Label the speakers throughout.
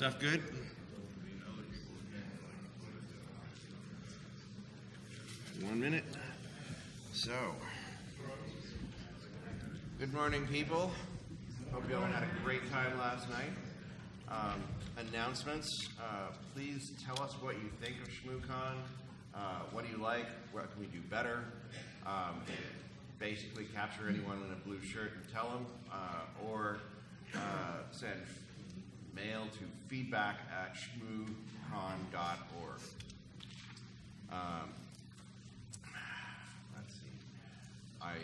Speaker 1: Stuff good? One minute. So, good morning, people. Hope you all had a great time last night. Um, announcements. Uh, please tell us what you think of ShmooCon. Uh, what do you like? What can we do better? Um, basically, capture anyone in a blue shirt and tell them, uh, or uh, send mail to feedback at shmoocon.org. Um, let's see. I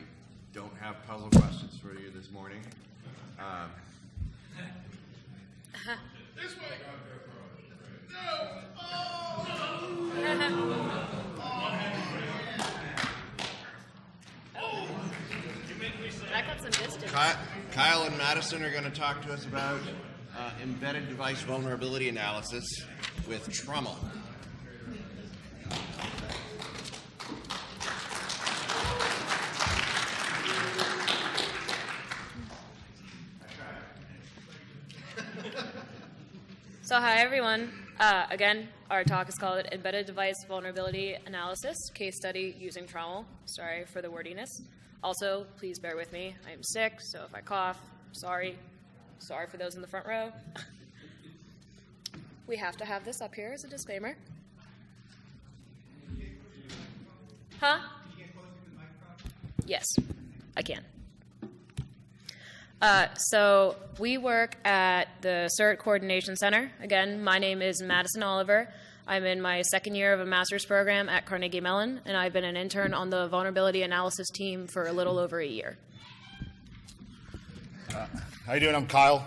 Speaker 1: don't have puzzle questions for you this morning. Um, this way. No.
Speaker 2: I got some distance.
Speaker 1: Ky- Kyle and Madison are going to talk to us about uh, embedded device vulnerability analysis with Trommel.
Speaker 2: So, hi everyone. Uh, again, our talk is called Embedded Device Vulnerability Analysis Case Study Using Trommel. Sorry for the wordiness. Also, please bear with me. I am sick, so if I cough, sorry. Sorry for those in the front row. we have to have this up here as a disclaimer. Huh? Yes, I can. Uh, so we work at the CERT Coordination Center. Again, my name is Madison Oliver. I'm in my second year of a master's program at Carnegie Mellon, and I've been an intern on the vulnerability analysis team for a little over a year.
Speaker 3: How you doing? I'm Kyle.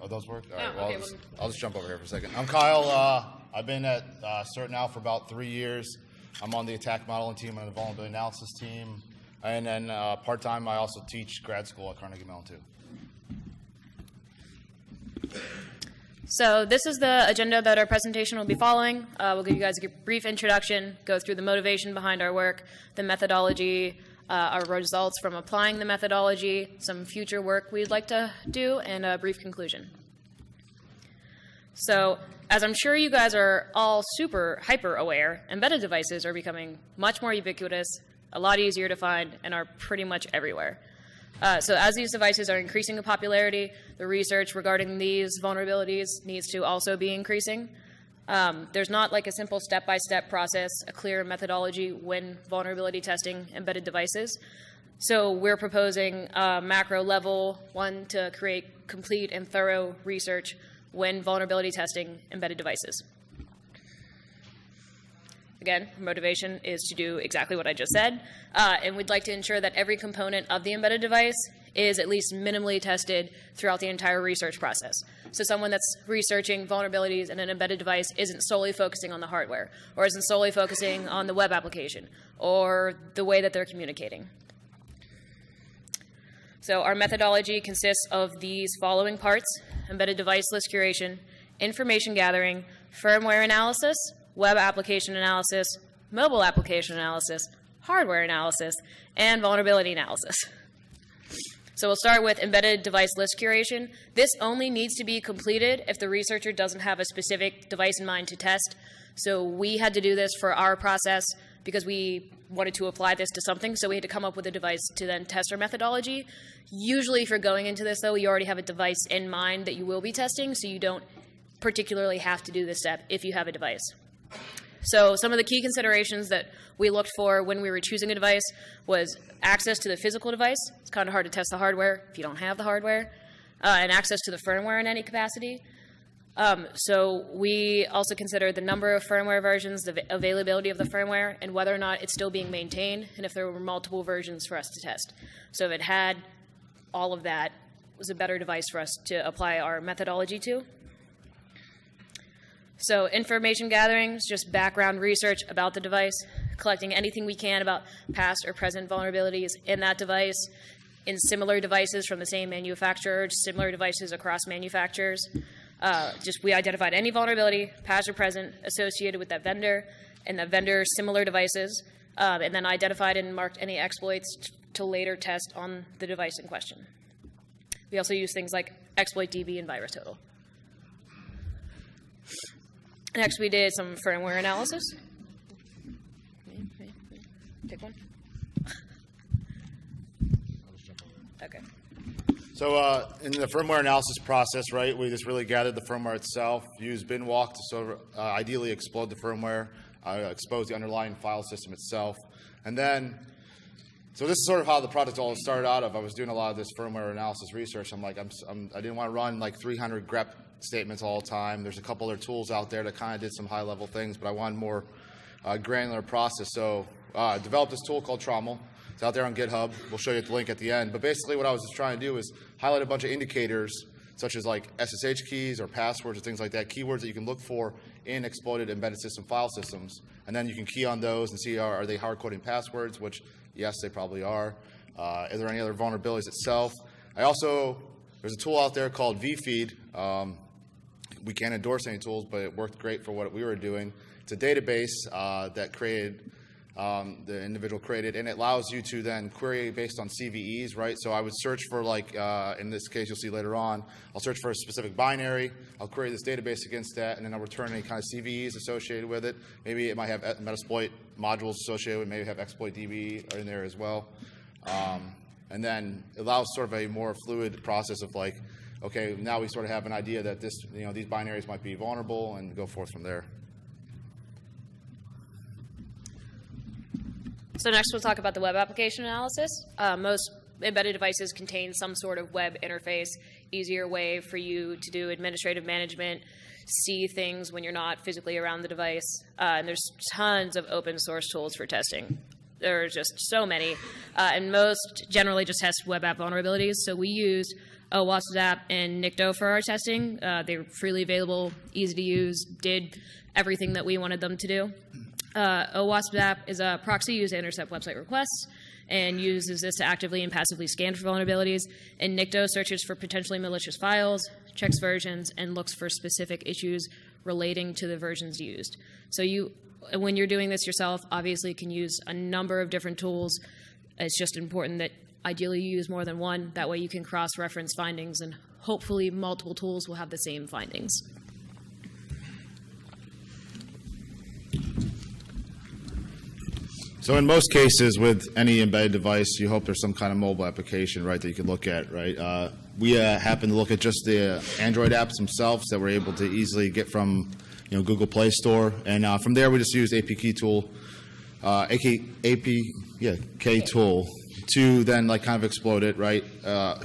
Speaker 3: Oh, those work? All right, well, I'll, just, I'll just jump over here for a second. I'm Kyle. Uh, I've been at uh, CERT now for about three years. I'm on the attack modeling team and the vulnerability analysis team. And then uh, part time, I also teach grad school at Carnegie Mellon too.
Speaker 2: So this is the agenda that our presentation will be following. Uh, we'll give you guys a brief introduction, go through the motivation behind our work, the methodology, uh, our results from applying the methodology, some future work we'd like to do, and a brief conclusion. So, as I'm sure you guys are all super hyper aware, embedded devices are becoming much more ubiquitous, a lot easier to find, and are pretty much everywhere. Uh, so, as these devices are increasing in popularity, the research regarding these vulnerabilities needs to also be increasing. Um, there's not like a simple step by step process, a clear methodology when vulnerability testing embedded devices. So, we're proposing a macro level one to create complete and thorough research when vulnerability testing embedded devices. Again, motivation is to do exactly what I just said, uh, and we'd like to ensure that every component of the embedded device is at least minimally tested throughout the entire research process. So someone that's researching vulnerabilities in an embedded device isn't solely focusing on the hardware, or isn't solely focusing on the web application, or the way that they're communicating. So our methodology consists of these following parts, embedded device list curation, information gathering, firmware analysis, web application analysis, mobile application analysis, hardware analysis, and vulnerability analysis. So we'll start with embedded device list curation. This only needs to be completed if the researcher doesn't have a specific device in mind to test. So we had to do this for our process because we wanted to apply this to something, so we had to come up with a device to then test our methodology. Usually, if you're going into this, though, you already have a device in mind that you will be testing, so you don't particularly have to do this step if you have a device. So some of the key considerations that we looked for when we were choosing a device was access to the physical device. It's kind of hard to test the hardware if you don't have the hardware, uh, and access to the firmware in any capacity. Um, so we also considered the number of firmware versions, the availability of the firmware, and whether or not it's still being maintained, and if there were multiple versions for us to test. So if it had all of that, it was a better device for us to apply our methodology to. So information gathering is just background research about the device, collecting anything we can about past or present vulnerabilities in that device, in similar devices from the same manufacturer, similar devices across manufacturers. Uh, just we identified any vulnerability, past or present, associated with that vendor and the vendor's similar devices, um, and then identified and marked any exploits to later test on the device in question. We also use things like exploit DB and VirusTotal. Next, we did some firmware analysis. Pick one. Okay.
Speaker 3: So uh, in the firmware analysis process, right, we just really gathered the firmware itself, used binwalk to sort of uh, ideally explode the firmware, uh, expose the underlying file system itself, and then. So this is sort of how the project all started out of. I was doing a lot of this firmware analysis research. I'm like, I'm, I'm, I didn't want to run like 300 grep statements all the time. There's a couple other tools out there that kind of did some high level things, but I wanted more uh, granular process. So uh, developed this tool called Trommel. It's out there on GitHub. We'll show you the link at the end. But basically, what I was just trying to do is highlight a bunch of indicators, such as like SSH keys or passwords or things like that, keywords that you can look for in exploited embedded system file systems. And then you can key on those and see are, are they hard coding passwords, which, yes, they probably are. Uh, are there any other vulnerabilities itself? I also, there's a tool out there called vFeed. Um, we can't endorse any tools, but it worked great for what we were doing. It's a database uh, that created um, the individual created, and it allows you to then query based on CVEs, right? So I would search for like, uh, in this case, you'll see later on, I'll search for a specific binary, I'll query this database against that, and then I'll return any kind of CVEs associated with it. Maybe it might have Metasploit modules associated with, maybe have exploit DB in there as well. Um, and then it allows sort of a more fluid process of like, okay, now we sort of have an idea that this, you know, these binaries might be vulnerable, and go forth from there.
Speaker 2: So next we'll talk about the web application analysis. Uh, most embedded devices contain some sort of web interface, easier way for you to do administrative management, see things when you're not physically around the device. Uh, and there's tons of open source tools for testing. There are just so many. Uh, and most generally just test web app vulnerabilities. So we use OWASP Zap and Nikto for our testing. Uh, they're freely available, easy to use, did everything that we wanted them to do. Uh, OWASP Zap is a proxy used to intercept website requests and uses this to actively and passively scan for vulnerabilities. And Nikto searches for potentially malicious files, checks versions, and looks for specific issues relating to the versions used. So you, when you're doing this yourself, obviously can use a number of different tools. It's just important that ideally you use more than one. That way you can cross-reference findings, and hopefully multiple tools will have the same findings.
Speaker 3: So in most cases, with any embedded device, you hope there's some kind of mobile application, right, that you can look at, right? Uh, we uh, happen to look at just the Android apps themselves that we're able to easily get from, you know, Google Play Store, and uh, from there we just use APK tool, uh, AK, APK tool to then like kind of explode it, right? Uh,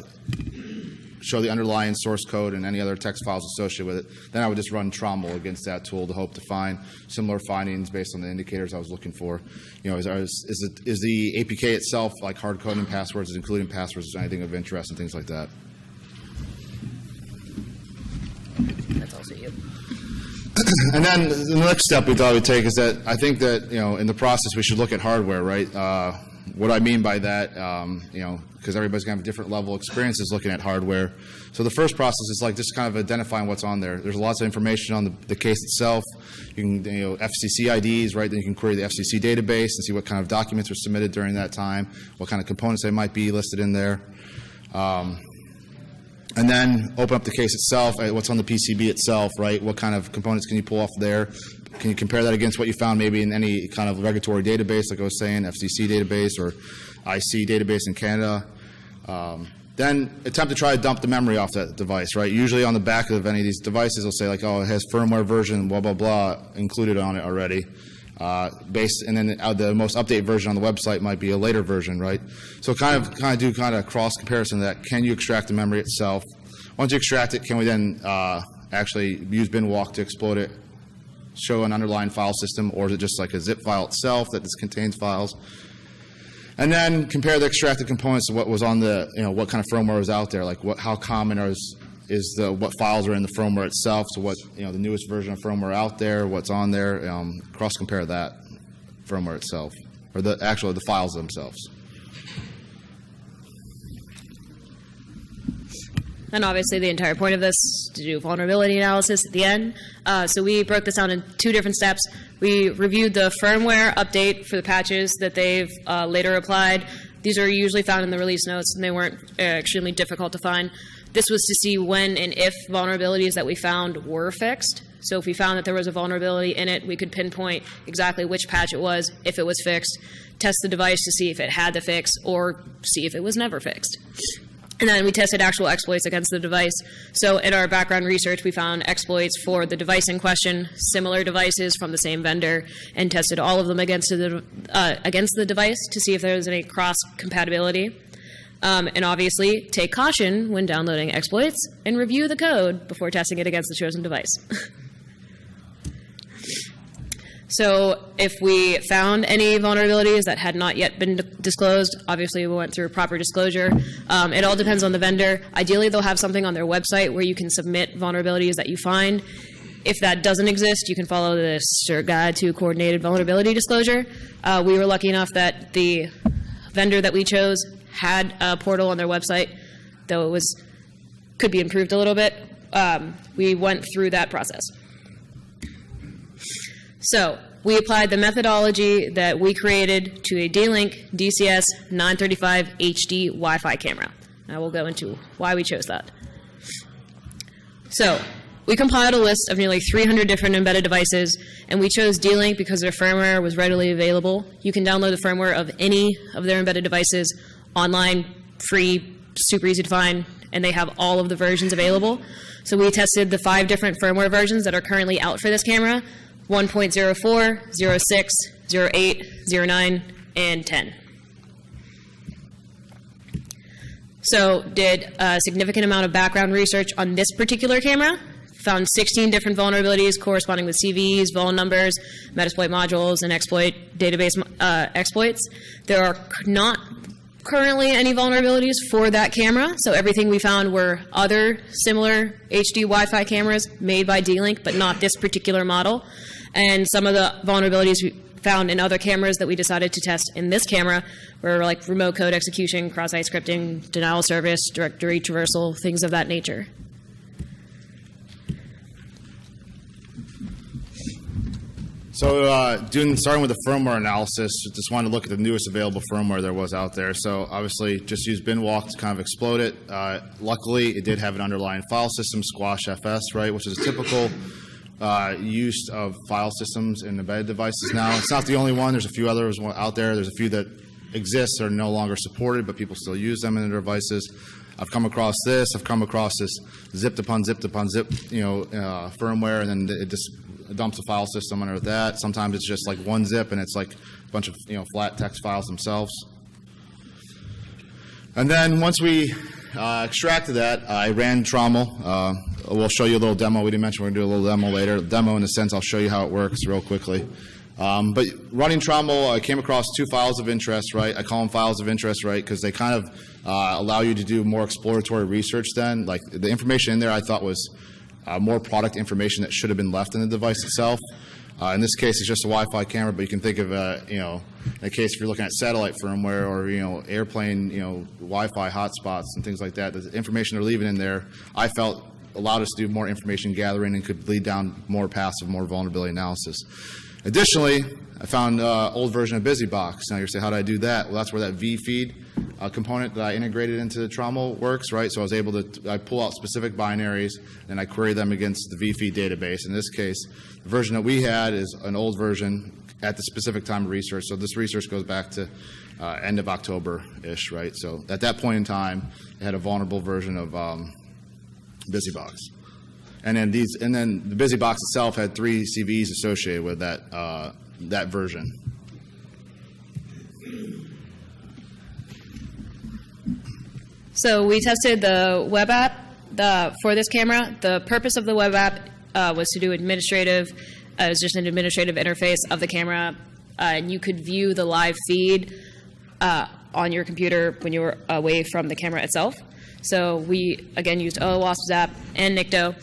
Speaker 3: show the underlying source code and any other text files associated with it. Then I would just run Trommel against that tool to hope to find similar findings based on the indicators I was looking for. You know, is, is, it, is the APK itself like hard coding passwords, is including passwords, is anything of interest and things like that?
Speaker 2: That's also you.
Speaker 3: and then the next step we thought we'd take is that I think that you know in the process we should look at hardware, right? Uh, what I mean by that, um, you know, because everybody's going to have different level experiences looking at hardware. So the first process is like just kind of identifying what's on there. There's lots of information on the, the case itself. You can, you know, FCC IDs, right? Then you can query the FCC database and see what kind of documents were submitted during that time, what kind of components they might be listed in there. Um, and then open up the case itself, uh, what's on the PCB itself, right? What kind of components can you pull off there? Can you compare that against what you found maybe in any kind of regulatory database, like I was saying, FCC database or IC database in Canada? Um, then attempt to try to dump the memory off that device, right? Usually on the back of any of these devices, they'll say like, oh, it has firmware version, blah, blah, blah, included on it already. Uh, based, and then uh, the most updated version on the website might be a later version, right? So kind of, kind of do kind of cross comparison that. Can you extract the memory itself? Once you extract it, can we then uh, actually use binwalk to exploit it, show an underlying file system, or is it just like a zip file itself that just contains files? And then compare the extracted components to what was on the, you know, what kind of firmware was out there, like what, how common is, is the, what files are in the firmware itself, so what, you know, the newest version of firmware out there, what's on there, um, cross compare that firmware itself, or the, actually the files themselves.
Speaker 2: And obviously, the entire point of this is to do vulnerability analysis at the end. Uh, so we broke this down in two different steps. We reviewed the firmware update for the patches that they've uh, later applied, These are usually found in the release notes, and they weren't uh, extremely difficult to find. This was to see when and if vulnerabilities that we found were fixed. So if we found that there was a vulnerability in it, we could pinpoint exactly which patch it was, if it was fixed, test the device to see if it had the fix, or see if it was never fixed. And then we tested actual exploits against the device. So in our background research, we found exploits for the device in question, similar devices from the same vendor, and tested all of them against the uh, against the device to see if there was any cross compatibility. Um, and obviously, take caution when downloading exploits and review the code before testing it against the chosen device. So if we found any vulnerabilities that had not yet been disclosed, obviously we went through proper disclosure. Um, it all depends on the vendor. Ideally, they'll have something on their website where you can submit vulnerabilities that you find. If that doesn't exist, you can follow the CERT guide to coordinated vulnerability disclosure. Uh, we were lucky enough that the vendor that we chose had a portal on their website, though it was could be improved a little bit. Um, we went through that process. So we applied the methodology that we created to a D-Link DCS 935 HD Wi-Fi camera. I will go into why we chose that. So we compiled a list of nearly 300 different embedded devices, and we chose D-Link because their firmware was readily available. You can download the firmware of any of their embedded devices online, free, super easy to find, and they have all of the versions available. So we tested the five different firmware versions that are currently out for this camera, 1.04, 06, 08, 09, and 10. So did a significant amount of background research on this particular camera. Found 16 different vulnerabilities corresponding with CVEs, vuln numbers, Metasploit modules, and exploit database uh, exploits. There are not currently any vulnerabilities for that camera. So everything we found were other similar HD Wi-Fi cameras made by D-Link, but not this particular model. And some of the vulnerabilities we found in other cameras that we decided to test in this camera were like remote code execution, cross-site scripting, denial of service, directory traversal, things of that nature.
Speaker 3: So, uh, doing starting with the firmware analysis, just wanted to look at the newest available firmware there was out there. So, obviously, just use binwalk to kind of explode it. Uh, luckily, it did have an underlying file system, Squash FS, right, which is a typical uh, use of file systems in embedded devices now. It's not the only one. There's a few others out there. There's a few that exist are no longer supported, but people still use them in their devices. I've come across this. I've come across this zipped upon zipped upon zip, you know, uh, firmware, and then it just dumps a file system under that. Sometimes it's just like one zip, and it's like a bunch of you know flat text files themselves. And then once we uh, extracted that, I ran Trommel. Uh, we'll show you a little demo. We didn't mention we're going to do a little demo later. Demo in a sense, I'll show you how it works real quickly. Um, but running Trommel, I came across two files of interest, right? I call them files of interest, right? Because they kind of uh, allow you to do more exploratory research then. Like the information in there I thought was uh, more product information that should have been left in the device itself. Uh, in this case, it's just a Wi-Fi camera, but you can think of, uh, you know, in a case if you're looking at satellite firmware or, you know, airplane, you know, Wi-Fi hotspots and things like that, the information they're leaving in there, I felt allowed us to do more information gathering and could lead down more paths of more vulnerability analysis. Additionally, I found uh, old version of BusyBox. Now you're saying, how did I do that? Well, that's where that vFeed uh, component that I integrated into the Trommel works, right? So I was able to I pull out specific binaries and I query them against the vFeed database. In this case, the version that we had is an old version at the specific time of research. So this research goes back to uh, end of October-ish, right? So at that point in time, it had a vulnerable version of um, BusyBox. And then these, and then the BusyBox itself had three CVEs associated with that uh, that version.
Speaker 2: So we tested the web app the, for this camera. The purpose of the web app uh, was to do administrative. Uh, it was just an administrative interface of the camera, uh, and you could view the live feed uh, on your computer when you were away from the camera itself. So we again used OWASP Zap and Nikto.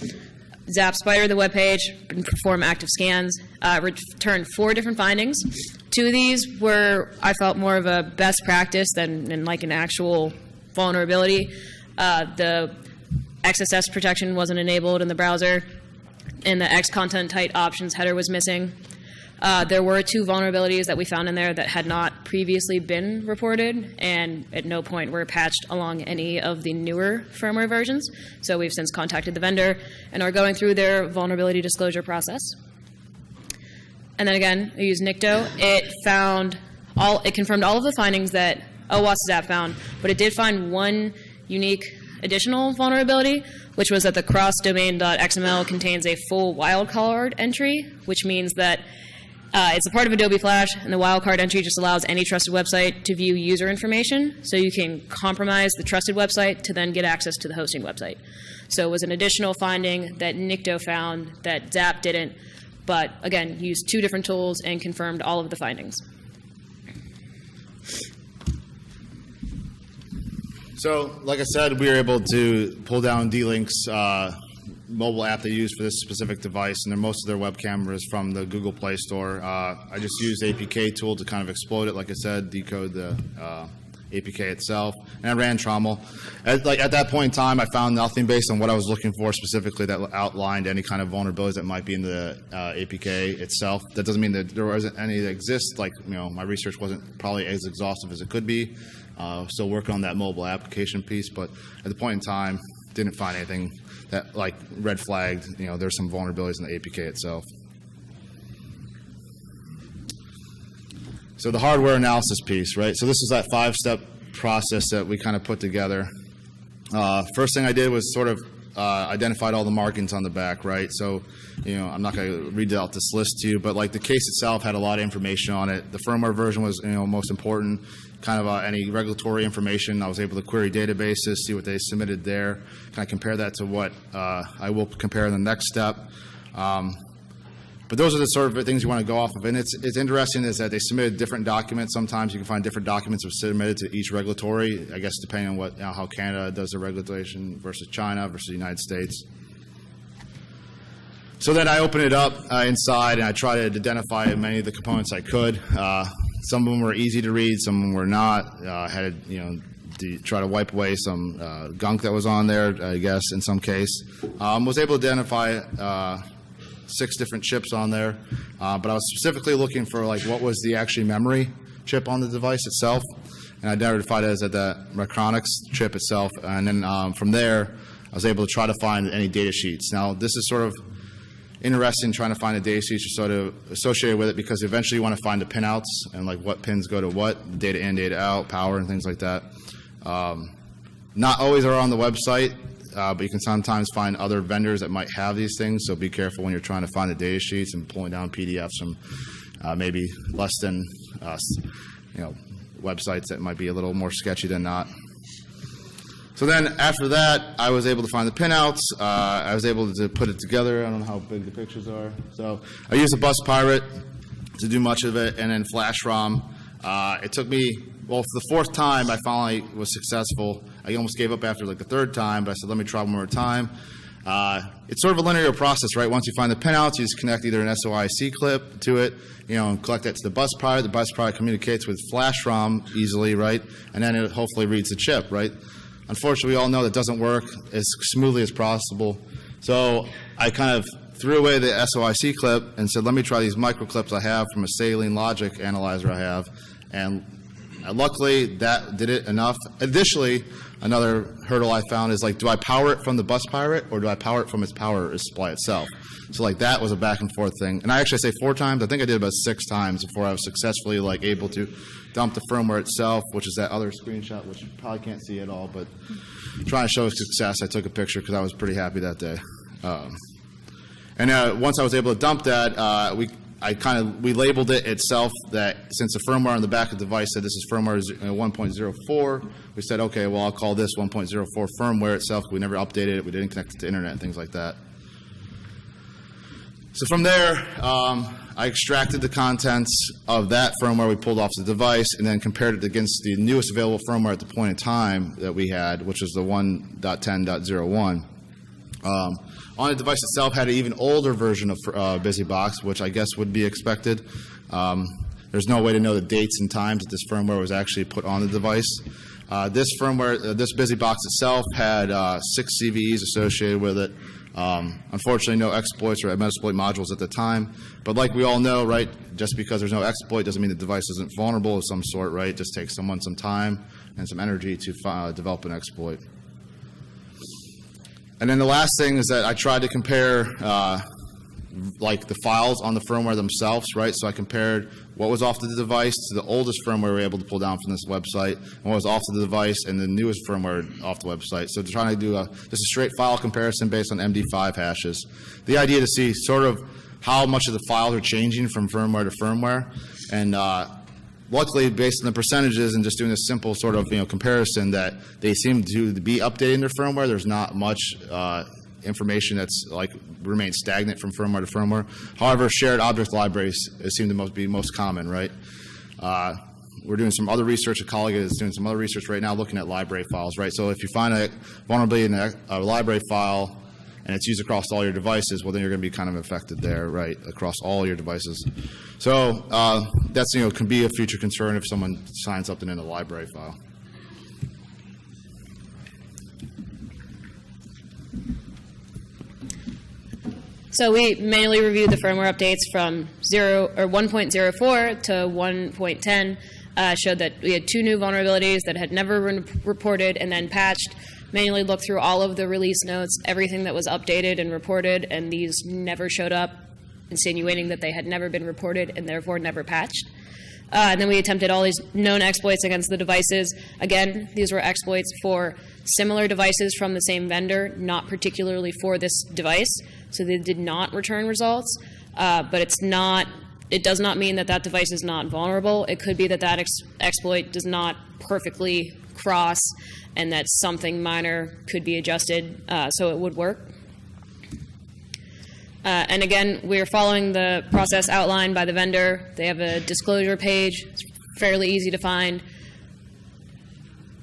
Speaker 2: Zap spider the web page and perform active scans. Uh, returned four different findings. Two of these were I felt more of a best practice than, than like an actual vulnerability. Uh, the XSS protection wasn't enabled in the browser, and the X content type options header was missing. Uh, there were two vulnerabilities that we found in there that had not previously been reported, and at no point were patched along any of the newer firmware versions. So we've since contacted the vendor and are going through their vulnerability disclosure process. And then again, we used Nikto. It found all, it confirmed all of the findings that OWASP Zap found, but it did find one unique additional vulnerability, which was that the cross-domain.xml contains a full wildcard entry, which means that uh, it's a part of Adobe Flash, and the wildcard entry just allows any trusted website to view user information, so you can compromise the trusted website to then get access to the hosting website. So it was an additional finding that Nikto found that Zap didn't, but again, used two different tools and confirmed all of the findings.
Speaker 3: So, like I said, we were able to pull down D-Link's uh, mobile app they use for this specific device, and most of their web cameras from the Google Play Store. Uh, I just used APK tool to kind of explode it, like I said, decode the uh, APK itself, and I ran Trommel. At, like, at that point in time, I found nothing based on what I was looking for specifically that outlined any kind of vulnerabilities that might be in the uh, APK itself. That doesn't mean that there wasn't any that exist. Like, you know, my research wasn't probably as exhaustive as it could be. Uh, still working on that mobile application piece, but at the point in time, didn't find anything that like red flagged. You know, there's some vulnerabilities in the APK itself. So the hardware analysis piece, right? So this is that five-step process that we kind of put together. Uh, first thing I did was sort of uh, identified all the markings on the back, right? So, you know, I'm not going to read out this list to you, but like the case itself had a lot of information on it. The firmware version was, you know, most important kind of uh, any regulatory information. I was able to query databases, see what they submitted there, kind of compare that to what uh, I will compare in the next step. Um, but those are the sort of things you want to go off of. And it's, it's interesting is that they submitted different documents. Sometimes you can find different documents submitted to each regulatory, I guess depending on what, you know, how Canada does their regulation versus China versus the United States. So then I open it up uh, inside and I try to identify many of the components I could. Uh, some of them were easy to read, some of them were not. Uh, had you know to try to wipe away some uh, gunk that was on there, I guess in some case. Um, was able to identify uh, six different chips on there, uh, but I was specifically looking for like what was the actually memory chip on the device itself, and I identified it as the Macronix chip itself, and then um, from there I was able to try to find any data sheets. Now this is sort of interested in trying to find the data sheets sort of associated with it because eventually you want to find the pinouts and like what pins go to what, data in, data out, power, and things like that. Um, not always are on the website, uh, but you can sometimes find other vendors that might have these things. So be careful when you're trying to find the data sheets and pulling down PDFs from uh, maybe less than us, you know, websites that might be a little more sketchy than not. So then after that, I was able to find the pinouts. Uh, I was able to put it together. I don't know how big the pictures are. So I used a Bus Pirate to do much of it, and then Flash ROM. Uh, it took me, well, for the fourth time, I finally was successful. I almost gave up after like the third time, but I said, let me try one more time. Uh, it's sort of a linear process, right? Once you find the pinouts, you just connect either an SOIC clip to it, you know, and collect that to the bus pirate. The bus pirate communicates with flash ROM easily, right? And then it hopefully reads the chip, right? Unfortunately, we all know that doesn't work as smoothly as possible. So I kind of threw away the SOIC clip and said, let me try these micro clips I have from a Saleae Logic analyzer I have. And uh, luckily, that did it enough. Additionally, another hurdle I found is like, do I power it from the bus pirate or do I power it from its power supply itself? So like that was a back and forth thing. And I actually say four times. I think I did about six times before I was successfully like able to dump the firmware itself, which is that other screenshot, which you probably can't see at all. But trying to show success, I took a picture because I was pretty happy that day. Um, and uh, once I was able to dump that, uh, we I kind of we labeled it itself that since the firmware on the back of the device said this is firmware 1.04, we said okay, well I'll call this 1.04 firmware itself. We never updated it. We didn't connect it to internet and things like that. So from there, um, I extracted the contents of that firmware we pulled off the device and then compared it against the newest available firmware at the point in time that we had, which was the 1.10.01. Um, on the device itself had an even older version of uh, BusyBox, which I guess would be expected. Um, there's no way to know the dates and times that this firmware was actually put on the device. Uh, this firmware, uh, this BusyBox itself had uh, six CVEs associated with it. Um, unfortunately, no exploits or Metasploit modules at the time. But like we all know, right, just because there's no exploit doesn't mean the device isn't vulnerable of some sort, right? It just takes someone some time and some energy to uh, develop an exploit. And then the last thing is that I tried to compare uh, like the files on the firmware themselves, right? So I compared what was off the device to the oldest firmware we were able to pull down from this website, and what was off the device and the newest firmware off the website. So trying to do a, just a straight file comparison based on MD5 hashes. The idea to see sort of how much of the files are changing from firmware to firmware, and uh, luckily, based on the percentages and just doing a simple sort of you know comparison, that they seem to be updating their firmware. There's not much uh, information that's like remains stagnant from firmware to firmware. However, shared object libraries seem to most be most common, right? Uh, we're doing some other research. A colleague is doing some other research right now looking at library files, right? So if you find a vulnerability in a, a library file and it's used across all your devices, well, then you're going to be kind of affected there, right, across all your devices. So uh, that's, you know, can be a future concern if someone signs something in a library file.
Speaker 2: So we manually reviewed the firmware updates from 0 or 1.04 to 1.10. Uh, showed that we had two new vulnerabilities that had never been reported and then patched. Manually looked through all of the release notes, everything that was updated and reported, and these never showed up, insinuating that they had never been reported and therefore never patched. Uh, and then we attempted all these known exploits against the devices. Again, these were exploits for similar devices from the same vendor, not particularly for this device. So they did not return results. Uh, but it's not. It does not mean that that device is not vulnerable. It could be that that ex exploit does not perfectly cross, and that something minor could be adjusted uh, so it would work. Uh, and again, we're following the process outlined by the vendor. They have a disclosure page. It's fairly easy to find.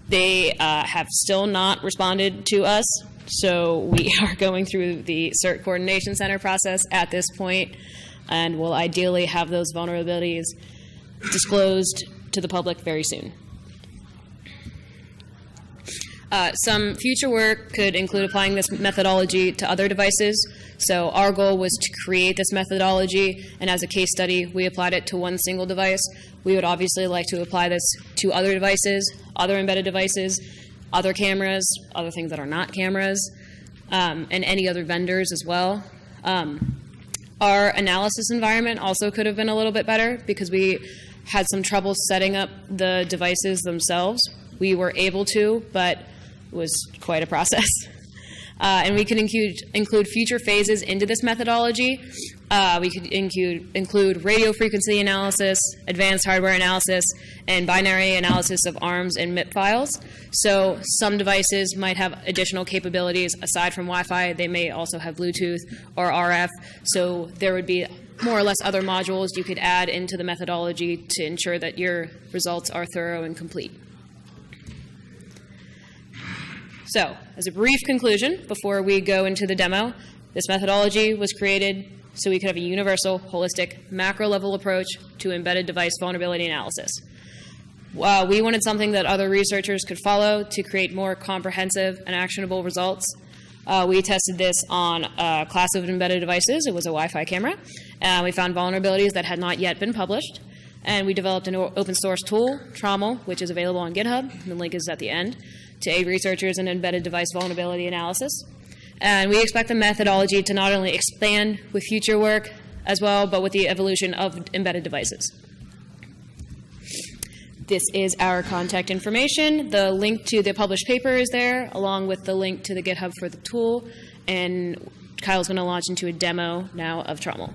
Speaker 2: They uh, have still not responded to us, so we are going through the CERT Coordination Center process at this point, and will ideally have those vulnerabilities disclosed to the public very soon. Uh, some future work could include applying this methodology to other devices. So our goal was to create this methodology, and as a case study, we applied it to one single device. We would obviously like to apply this to other devices, other embedded devices, other cameras, other things that are not cameras, um, and any other vendors as well. Um, our analysis environment also could have been a little bit better because we had some trouble setting up the devices themselves. We were able to, but it was quite a process. Uh, and we can include, include future phases into this methodology. Uh, we could include, include radio frequency analysis, advanced hardware analysis, and binary analysis of ARMS and MIP files. So some devices might have additional capabilities aside from Wi-Fi. They may also have Bluetooth or RF. So there would be more or less other modules you could add into the methodology to ensure that your results are thorough and complete. So, as a brief conclusion, before we go into the demo, this methodology was created so we could have a universal, holistic, macro-level approach to embedded device vulnerability analysis. Uh, we wanted something that other researchers could follow to create more comprehensive and actionable results. Uh, we tested this on a class of embedded devices. It was a Wi-Fi camera. Uh, we found vulnerabilities that had not yet been published. And we developed an open source tool, Trommel, which is available on GitHub. The link is at the end to aid researchers in embedded device vulnerability analysis. And we expect the methodology to not only expand with future work as well, but with the evolution of embedded devices. This is our contact information. The link to the published paper is there, along with the link to the GitHub for the tool. And Kyle's going to launch into a demo now of Trommel.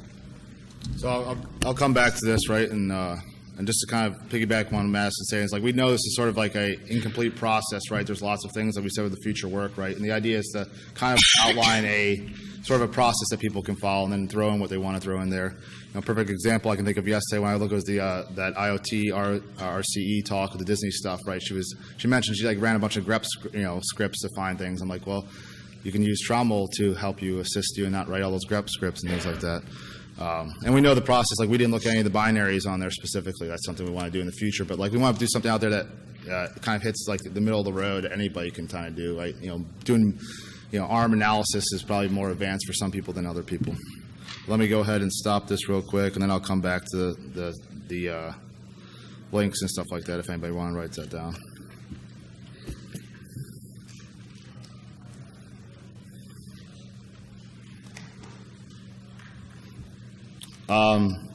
Speaker 3: So I'll, I'll come back to this, right? And uh, and just to kind of piggyback on Madison saying, it's like we know this is sort of like a incomplete process, right? There's lots of things that we said with the future work, right? And the idea is to kind of outline a sort of a process that people can follow and then throw in what they want to throw in there. You know, perfect example I can think of yesterday when I look at the uh, that IoT R, RCE talk the Disney stuff, right? She was she mentioned she like ran a bunch of grep you know scripts to find things. I'm like, well, you can use Trommel to help you assist you and not write all those grep scripts and things like that. Um, and we know the process. Like we didn't look at any of the binaries on there specifically. That's something we want to do in the future. But like we want to do something out there that uh, kind of hits like the middle of the road. Anybody can kind of do. Like you know, doing you know, ARM analysis is probably more advanced for some people than other people. Let me go ahead and stop this real quick, and then I'll come back to the, the uh, links and stuff like that if anybody want to write that down. Um,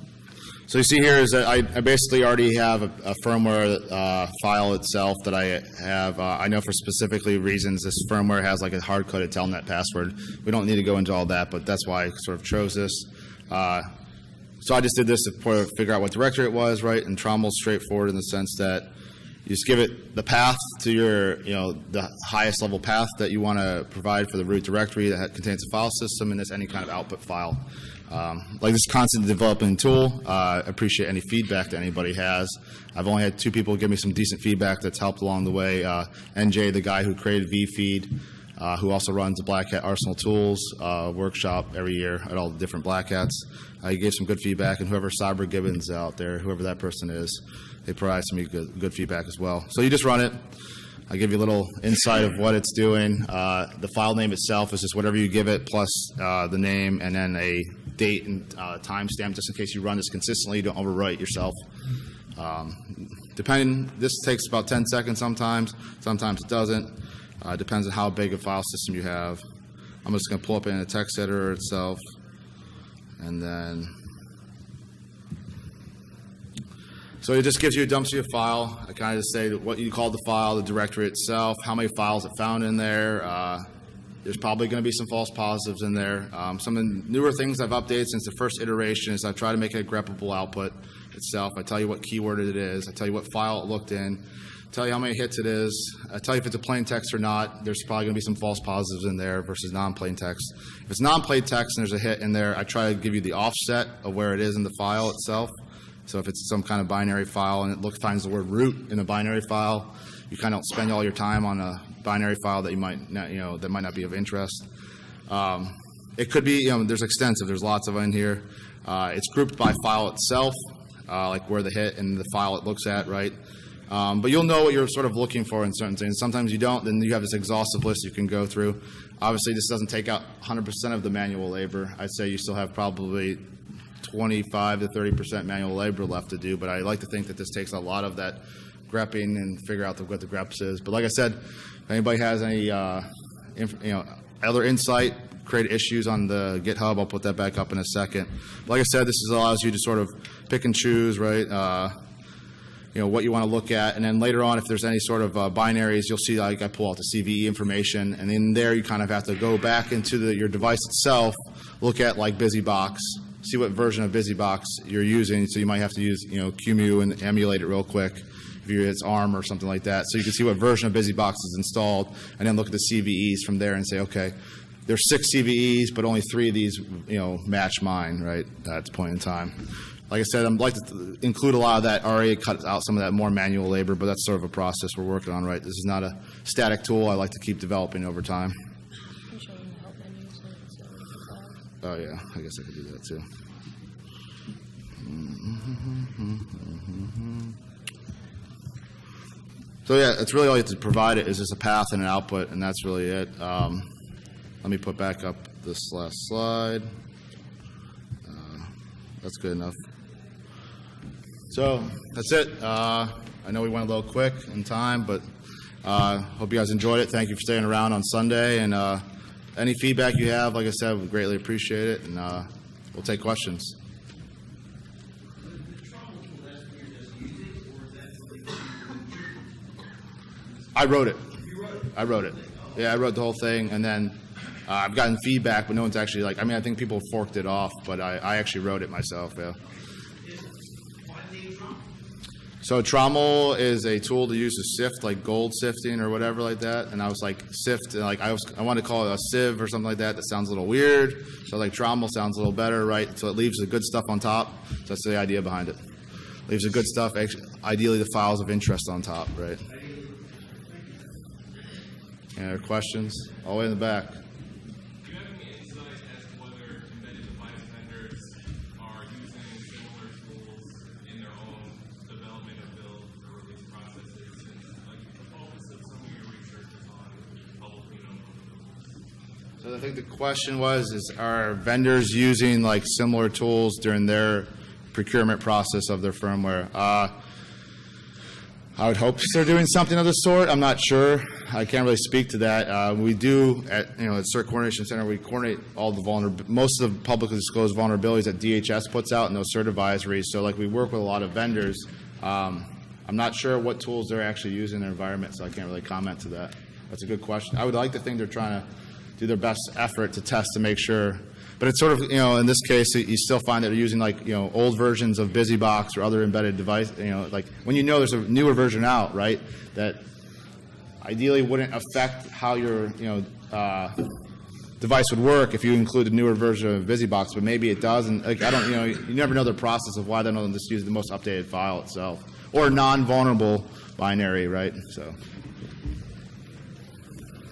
Speaker 3: so you see here is that I, I basically already have a, a firmware uh, file itself that I have. Uh, I know for specifically reasons this firmware has like a hard-coded telnet password. We don't need to go into all that, but that's why I sort of chose this. Uh, so I just did this to figure out what directory it was, right? And Trommel's straightforward in the sense that you just give it the path to your, you know, the highest level path that you want to provide for the root directory that contains a file system and this any kind of output file. Um, like this constant developing tool, uh, appreciate any feedback that anybody has. I've only had two people give me some decent feedback that's helped along the way. Uh, NJ, the guy who created vFeed, uh, who also runs the Black Hat Arsenal Tools uh, workshop every year at all the different Black Hats. Uh, he gave some good feedback, and whoever Cyber Gibbons out there, whoever that person is, they provide some good, good feedback as well. So you just run it. I'll give you a little insight of what it's doing. Uh, the file name itself is just whatever you give it plus uh, the name and then a date and uh, timestamp just in case you run this consistently, you don't overwrite yourself. Um, depending, this takes about 10 seconds sometimes, sometimes it doesn't. Uh, depends on how big a file system you have. I'm just going to pull up in a text editor itself and then so it just gives you, dumps you a file. I kind of just say what you called the file, the directory itself, how many files it found in there, uh, there's probably going to be some false positives in there. Um, some of the newer things I've updated since the first iteration is I've tried to make it a greppable output itself. I tell you what keyword it is. I tell you what file it looked in. I tell you how many hits it is. I tell you if it's a plain text or not. There's probably going to be some false positives in there versus non-plain text. If it's non-plain text and there's a hit in there, I try to give you the offset of where it is in the file itself. So if it's some kind of binary file and it finds the word root in a binary file, you kind of spend all your time on a binary file that you might not, you know, that might not be of interest. Um, it could be, you know, there's extensive, there's lots of in here. Uh, it's grouped by file itself, uh, like where the hit and the file it looks at, right? Um, but you'll know what you're sort of looking for in certain things. Sometimes you don't, then you have this exhaustive list you can go through. Obviously, this doesn't take out 100% of the manual labor. I'd say you still have probably 25 to 30% manual labor left to do, but I like to think that this takes a lot of that grepping and figure out what the greps is. But like I said, if anybody has any uh, inf- you know other insight, create issues on the GitHub, I'll put that back up in a second. But like I said, this is, allows you to sort of pick and choose, right? Uh, you know what you want to look at, and then later on, if there's any sort of uh, binaries, you'll see like I pull out the CVE information, and in there you kind of have to go back into the, your device itself, look at like BusyBox, see what version of BusyBox you're using. So you might have to use you know QEMU and emulate it real quick you it's ARM or something like that. So you can see what version of BusyBox is installed, and then look at the CVEs from there and say, okay, there's six CVEs, but only three of these, you know, match mine, right, at this point in time. Like I said, I'd like to include a lot of that already, cut out some of that more manual labor, but that's sort of a process we're working on, right? This is not a static tool. I like to keep developing over time. Oh, yeah, I guess I could do that too. So yeah, it's really all you have to provide it is just a path and an output, and that's really it. Um, let me put back up this last slide. Uh, that's good enough. So that's it. Uh, I know we went a little quick in time, but uh, hope you guys enjoyed it. Thank you for staying around on Sunday, and uh, any feedback you have, like I said, we greatly appreciate it, and uh, we'll take questions. I wrote it. I wrote it. Yeah, I wrote the whole thing, and then uh, I've gotten feedback, but no one's actually like. I mean, I think people forked it off, but I, I actually wrote it myself. Yeah. So Trommel is a tool to use to sift, like gold sifting or whatever like that. And I was like, sift, and like I was, I want to call it a sieve or something like that. That sounds a little weird. So like Trommel sounds a little better, right? So it leaves the good stuff on top. So that's the idea behind it. Leaves the good stuff, ideally the files of interest on top, right? Any other questions? All the way in the back.
Speaker 4: Do you have any insight as to whether embedded device vendors are using similar tools in their own development of build or release processes? And like the focus of some of your research is on publicly known.
Speaker 3: So I think the question was, is are vendors using like similar tools during their procurement process of their firmware? Uh, I would hope they're doing something of the sort. I'm not sure. I can't really speak to that. Uh, we do at you know at CERT Coordination Center, we coordinate all the vulnerab- most of the publicly disclosed vulnerabilities that DHS puts out in those CERT advisories. So like we work with a lot of vendors. Um, I'm not sure what tools they're actually using in their environment, so I can't really comment to that. That's a good question. I would like to think they're trying to do their best effort to test to make sure. But it's sort of, you know, in this case, you still find that they're using like, you know, old versions of BusyBox or other embedded device, you know, like when you know there's a newer version out, right, that ideally wouldn't affect how your, you know, uh, device would work if you include a newer version of BusyBox, but maybe it does, and like, I don't, you know, you never know the process of why they don't just use the most updated file itself, or non-vulnerable binary, right, so.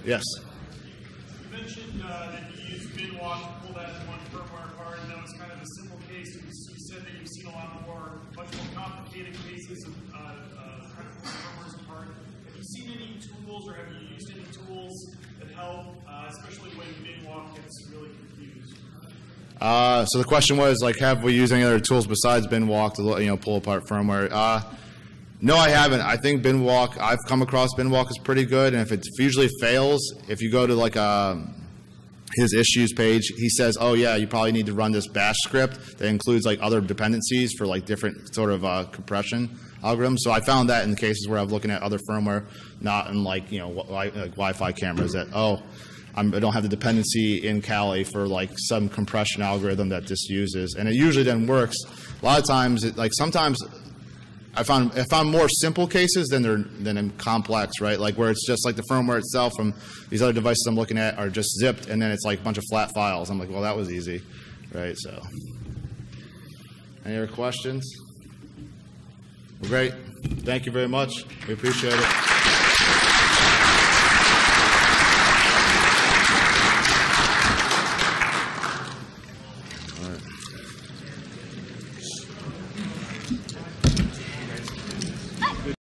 Speaker 3: Yes?
Speaker 5: You mentioned uh, that you used BinWalk to pull that one firmware apart, and that was kind of a simple case. You you said that you've seen a lot more, much more complicated cases of uh, uh, trying to pull firmwares apart. Have you seen any tools, or have you used any tools that help, uh, especially when BinWalk gets really confused?
Speaker 3: Uh, so the question was like, have we used any other tools besides BinWalk to you know pull apart firmware? Uh, no, I haven't. I think BinWalk. I've come across BinWalk is pretty good, and if it usually fails, if you go to like a his issues page, he says, "Oh yeah, you probably need to run this Bash script that includes like other dependencies for like different sort of uh, compression algorithms." So I found that in the cases where I'm looking at other firmware, not in like you know like Wi-Fi cameras. That oh, I'm, I don't have the dependency in Kali for like some compression algorithm that this uses, and it usually then works. A lot of times, it, like sometimes I found I found more simple cases than they're than in complex, right? Like where it's just like the firmware itself from these other devices I'm looking at are just zipped, and then it's like a bunch of flat files. I'm like, well, that was easy, right? So, any other questions? Well, great. Thank you very much. We appreciate it.